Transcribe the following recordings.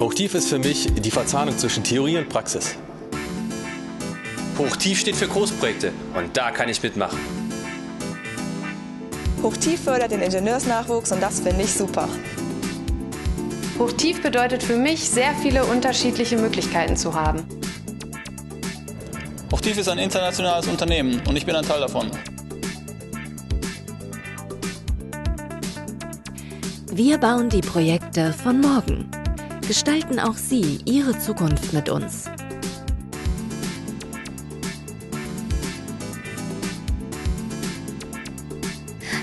Hochtief ist für mich die Verzahnung zwischen Theorie und Praxis. Hochtief steht für Großprojekte und da kann ich mitmachen. Hochtief fördert den Ingenieursnachwuchs und das finde ich super. Hochtief bedeutet für mich, sehr viele unterschiedliche Möglichkeiten zu haben. Hochtief ist ein internationales Unternehmen und ich bin ein Teil davon. Wir bauen die Projekte von morgen. Gestalten auch Sie Ihre Zukunft mit uns.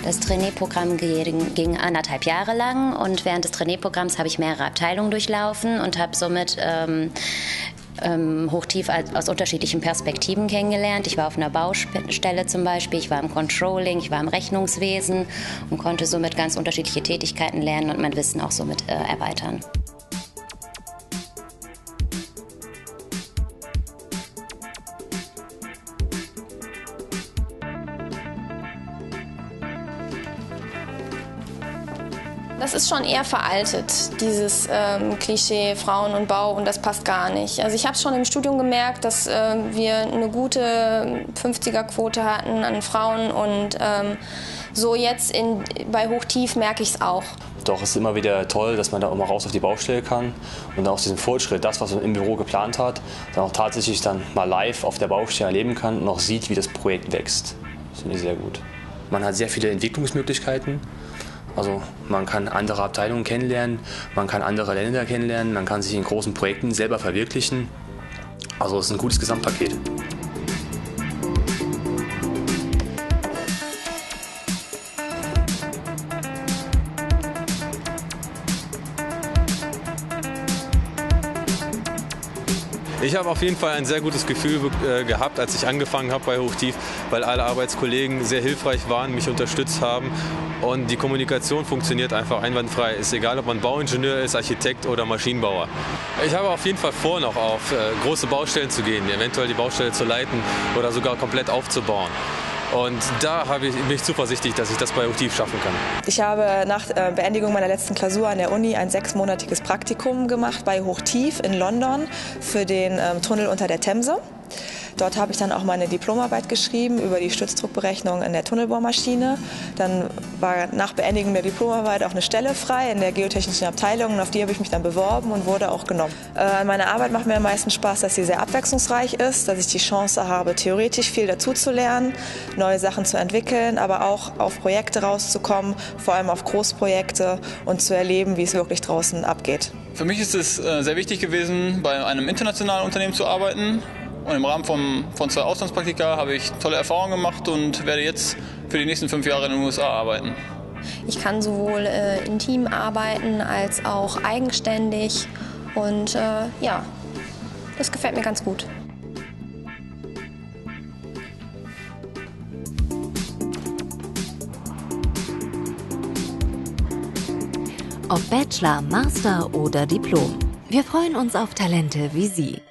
Das Trainee-Programm ging anderthalb Jahre lang und während des Trainee-Programms habe ich mehrere Abteilungen durchlaufen und habe somit ähm, ähm, hochtief aus unterschiedlichen Perspektiven kennengelernt. Ich war auf einer Baustelle zum Beispiel, ich war im Controlling, ich war im Rechnungswesen und konnte somit ganz unterschiedliche Tätigkeiten lernen und mein Wissen auch somit äh, erweitern. Das ist schon eher veraltet, dieses ähm, Klischee Frauen und Bau und das passt gar nicht. Also ich habe schon im Studium gemerkt, dass äh, wir eine gute 50er-Quote hatten an Frauen und ähm, so jetzt in, bei Hochtief merke ich es auch. Doch es ist immer wieder toll, dass man da auch mal raus auf die Baustelle kann und auch diesen Fortschritt, das, was man im Büro geplant hat, dann auch tatsächlich dann mal live auf der Baustelle erleben kann und auch sieht, wie das Projekt wächst. Das finde ich sehr gut. Man hat sehr viele Entwicklungsmöglichkeiten. Also man kann andere Abteilungen kennenlernen, man kann andere Länder kennenlernen, man kann sich in großen Projekten selber verwirklichen. Also es ist ein gutes Gesamtpaket. Ich habe auf jeden Fall ein sehr gutes Gefühl äh, gehabt, als ich angefangen habe bei Hochtief, weil alle Arbeitskollegen sehr hilfreich waren, mich unterstützt haben und die Kommunikation funktioniert einfach einwandfrei. Ist egal, ob man Bauingenieur ist, Architekt oder Maschinenbauer. Ich habe auf jeden Fall vor, noch auf äh, große Baustellen zu gehen, eventuell die Baustelle zu leiten oder sogar komplett aufzubauen. Und da habe ich, bin ich zuversichtlich, dass ich das bei Hochtief schaffen kann. Ich habe nach äh, Beendigung meiner letzten Klausur an der Uni ein sechsmonatiges Praktikum gemacht bei Hochtief in London für den ähm, Tunnel unter der Themse. Dort habe ich dann auch meine Diplomarbeit geschrieben über die Stützdruckberechnung in der Tunnelbohrmaschine. Dann war nach Beendigung der Diplomarbeit auch eine Stelle frei in der geotechnischen Abteilung und auf die habe ich mich dann beworben und wurde auch genommen. Äh, meine Arbeit macht mir am meisten Spaß, dass sie sehr abwechslungsreich ist, dass ich die Chance habe, theoretisch viel dazuzulernen, neue Sachen zu entwickeln, aber auch auf Projekte rauszukommen, vor allem auf Großprojekte und zu erleben, wie es wirklich draußen abgeht. Für mich ist es äh, sehr wichtig gewesen, bei einem internationalen Unternehmen zu arbeiten. Und im Rahmen von, von zwei Auslandspraktika habe ich tolle Erfahrungen gemacht und werde jetzt für die nächsten fünf Jahre in den USA arbeiten. Ich kann sowohl äh, im Team arbeiten als auch eigenständig und äh, ja, das gefällt mir ganz gut. Ob Bachelor, Master oder Diplom. Wir freuen uns auf Talente wie Sie.